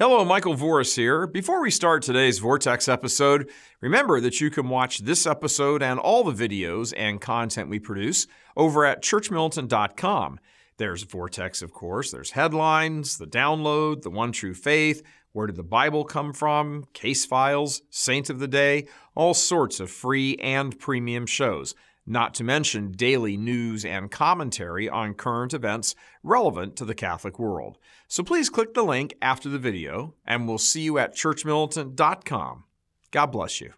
Hello, Michael Voris here. Before we start today's Vortex episode, remember that you can watch this episode and all the videos and content we produce over at churchmilitant.com. There's Vortex, of course, there's headlines, the download, the one true faith, where did the Bible come from, case files, saint of the day, all sorts of free and premium shows not to mention daily news and commentary on current events relevant to the Catholic world. So please click the link after the video, and we'll see you at churchmilitant.com. God bless you.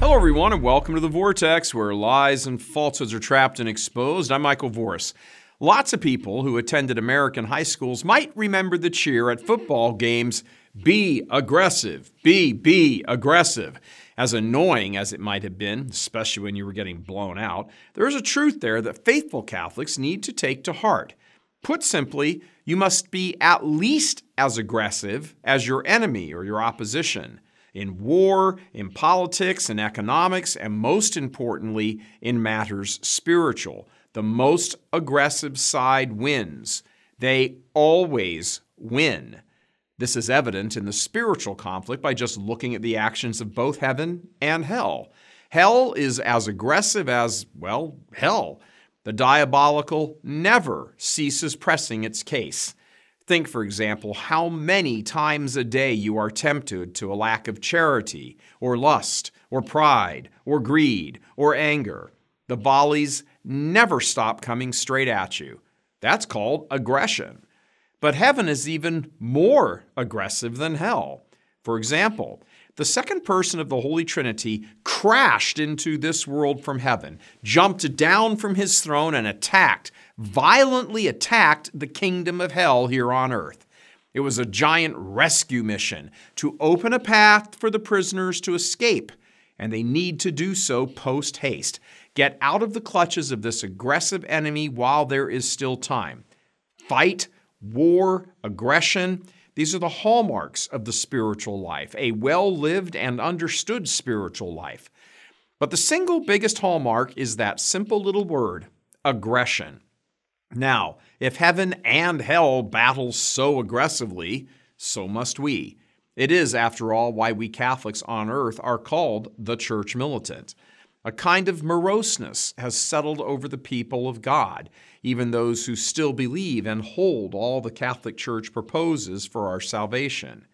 Hello, everyone, and welcome to the Vortex, where lies and falsehoods are trapped and exposed. I'm Michael Voris. Lots of people who attended American high schools might remember the cheer at football games be aggressive. Be, be aggressive. As annoying as it might have been, especially when you were getting blown out, there is a truth there that faithful Catholics need to take to heart. Put simply, you must be at least as aggressive as your enemy or your opposition in war, in politics, in economics, and most importantly, in matters spiritual. The most aggressive side wins. They always win. This is evident in the spiritual conflict by just looking at the actions of both heaven and hell. Hell is as aggressive as, well, hell. The diabolical never ceases pressing its case. Think, for example, how many times a day you are tempted to a lack of charity, or lust, or pride, or greed, or anger. The volleys never stop coming straight at you. That's called aggression. But heaven is even more aggressive than hell. For example, the second person of the Holy Trinity crashed into this world from heaven, jumped down from his throne, and attacked, violently attacked the kingdom of hell here on earth. It was a giant rescue mission to open a path for the prisoners to escape, and they need to do so post haste. Get out of the clutches of this aggressive enemy while there is still time. Fight war, aggression. These are the hallmarks of the spiritual life, a well lived and understood spiritual life. But the single biggest hallmark is that simple little word, aggression. Now, if heaven and hell battle so aggressively, so must we. It is, after all, why we Catholics on earth are called the church militant. A kind of moroseness has settled over the people of God, even those who still believe and hold all the Catholic Church proposes for our salvation.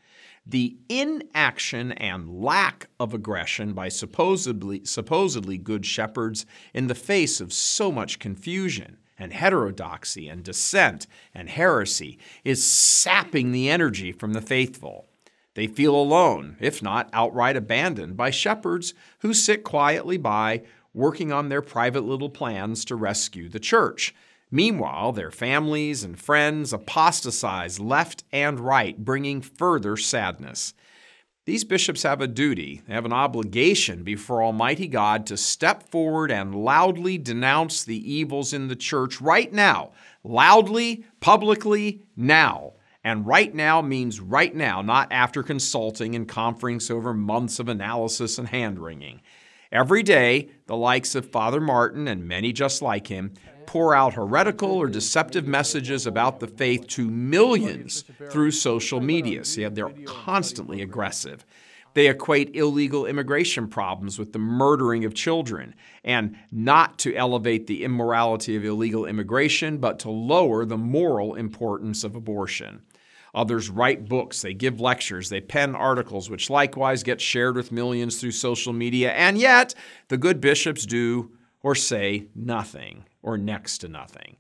The inaction and lack of aggression by supposedly, supposedly good shepherds in the face of so much confusion and heterodoxy and dissent and heresy is sapping the energy from the faithful. They feel alone, if not outright abandoned, by shepherds who sit quietly by, working on their private little plans to rescue the church. Meanwhile, their families and friends apostatize left and right, bringing further sadness. These bishops have a duty, they have an obligation before Almighty God to step forward and loudly denounce the evils in the church right now. Loudly, publicly, now. And right now means right now, not after consulting and conference over months of analysis and hand wringing. Every day, the likes of Father Martin and many just like him pour out heretical or deceptive messages about the faith to millions through social media. See, they're constantly aggressive. They equate illegal immigration problems with the murdering of children, and not to elevate the immorality of illegal immigration, but to lower the moral importance of abortion. Others write books, they give lectures, they pen articles, which likewise get shared with millions through social media. And yet, the good bishops do or say nothing or next to nothing.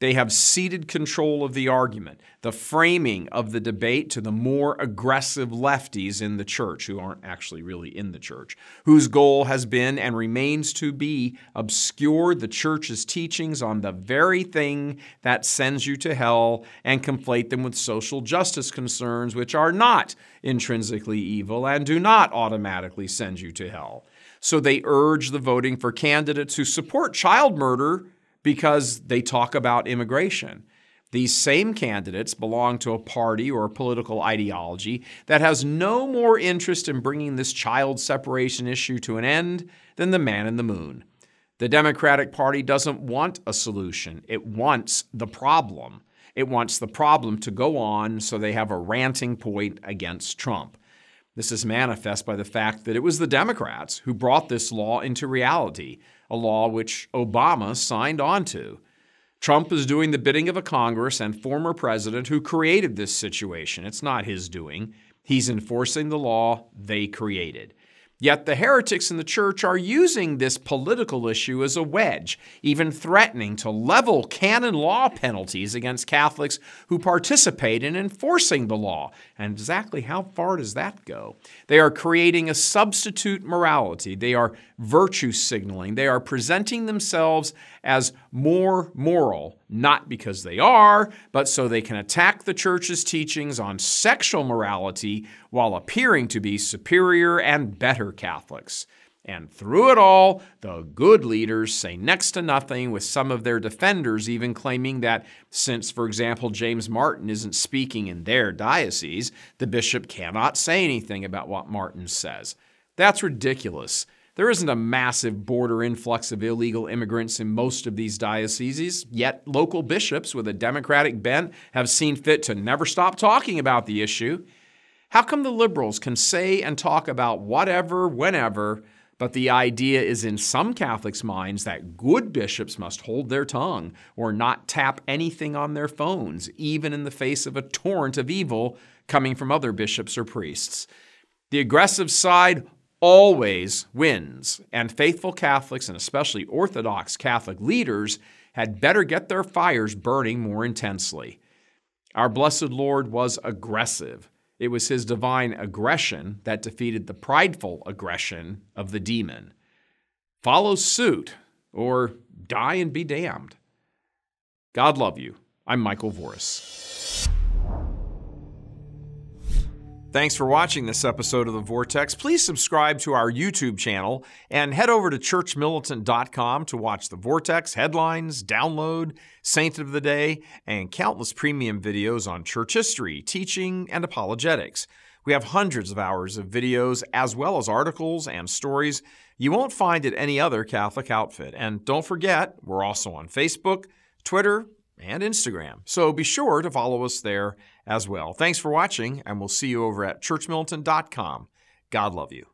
They have ceded control of the argument, the framing of the debate to the more aggressive lefties in the church, who aren't actually really in the church, whose goal has been and remains to be obscure the church's teachings on the very thing that sends you to hell and conflate them with social justice concerns, which are not intrinsically evil and do not automatically send you to hell. So they urge the voting for candidates who support child murder because they talk about immigration. These same candidates belong to a party or a political ideology that has no more interest in bringing this child separation issue to an end than the man in the moon. The Democratic Party doesn't want a solution, it wants the problem. It wants the problem to go on so they have a ranting point against Trump. This is manifest by the fact that it was the Democrats who brought this law into reality, a law which Obama signed onto. Trump is doing the bidding of a Congress and former president who created this situation. It's not his doing. He's enforcing the law they created. Yet the heretics in the church are using this political issue as a wedge, even threatening to level canon law penalties against Catholics who participate in enforcing the law. And exactly how far does that go? They are creating a substitute morality. They are virtue signaling. They are presenting themselves as more moral, not because they are, but so they can attack the church's teachings on sexual morality while appearing to be superior and better Catholics. And through it all, the good leaders say next to nothing, with some of their defenders even claiming that since, for example, James Martin isn't speaking in their diocese, the bishop cannot say anything about what Martin says. That's ridiculous. There isn't a massive border influx of illegal immigrants in most of these dioceses, yet local bishops with a Democratic bent have seen fit to never stop talking about the issue. How come the liberals can say and talk about whatever, whenever, but the idea is in some Catholics' minds that good bishops must hold their tongue or not tap anything on their phones, even in the face of a torrent of evil coming from other bishops or priests? The aggressive side always wins, and faithful Catholics, and especially Orthodox Catholic leaders, had better get their fires burning more intensely. Our blessed Lord was aggressive. It was his divine aggression that defeated the prideful aggression of the demon. Follow suit or die and be damned. God love you. I'm Michael Voris. Thanks for watching this episode of The Vortex. Please subscribe to our YouTube channel and head over to churchmilitant.com to watch The Vortex headlines, download, Saint of the Day, and countless premium videos on church history, teaching, and apologetics. We have hundreds of hours of videos as well as articles and stories you won't find at any other Catholic outfit. And don't forget, we're also on Facebook, Twitter, and Instagram. So be sure to follow us there as well. Thanks for watching, and we'll see you over at churchmilitant.com. God love you.